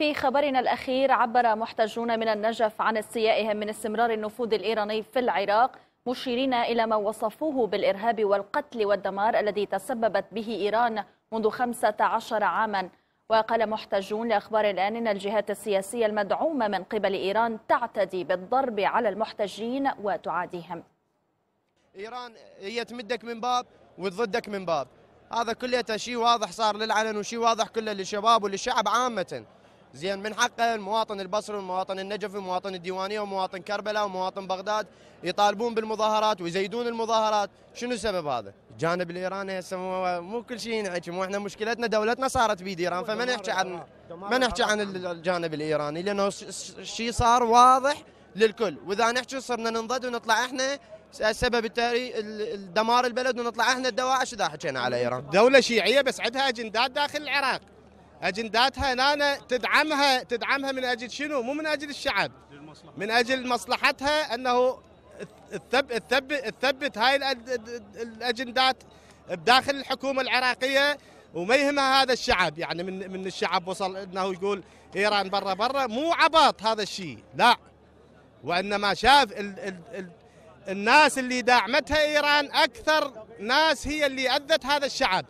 في خبرنا الأخير عبر محتجون من النجف عن استيائهم من استمرار النفوذ الإيراني في العراق مشيرين إلى ما وصفوه بالإرهاب والقتل والدمار الذي تسببت به إيران منذ 15 عاما. وقال محتجون لأخبار الآن أن الجهات السياسية المدعومة من قبل إيران تعتدي بالضرب على المحتجين وتعاديهم. إيران هي تمدك من باب وتضدك من باب. هذا كله شيء واضح صار للعلن وشيء واضح كله للشباب وللشعب عامة. زين من حق المواطن البصري والمواطن النجفي ومواطن الديوانيه ومواطن كربلاء ومواطن بغداد يطالبون بالمظاهرات ويزيدون المظاهرات. شنو سبب هذا؟ الجانب الايراني هسه مو- كل شيء نحكي مو إحنا مشكلتنا دولتنا صارت بيد إيران. فما نحكي عن ما نحكي عن الجانب الإيراني؟ لأنه الشيء صار واضح للكل. وإذا نحكي صرنا ننضد ونطلع إحنا سبب التاري الدمار البلد ونطلع إحنا الدواعش إذا حكينا على إيران. دولة شيعية بس عندها اجندات داخل العراق. أجنداتها هنا تدعمها تدعمها من أجل شنو؟ مو من أجل الشعب. من أجل مصلحتها أنه تثبت تثبت تثبت هاي الأجندات بداخل الحكومة العراقية وما يهمها هذا الشعب. يعني من من الشعب وصل إنه يقول إيران برا برا. مو عبط هذا الشيء لا. وإنما شاف ال ال ال الناس اللي دعمتها إيران أكثر ناس هي اللي أذت هذا الشعب.